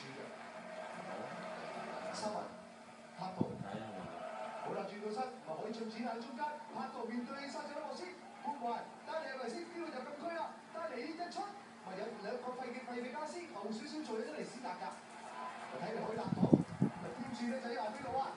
少嘅。收，拍到。好啦，轉到身，咪可以進展喺中間。拍到面對起身就一個，壞。丹咪先飆就禁區啦？丹尼呢一出，咪有兩個廢嘅廢皮加斯，後少少做咗出嚟先達㗎。睇嚟可以達。咪跟住咧就邊度啊？